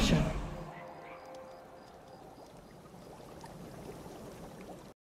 option.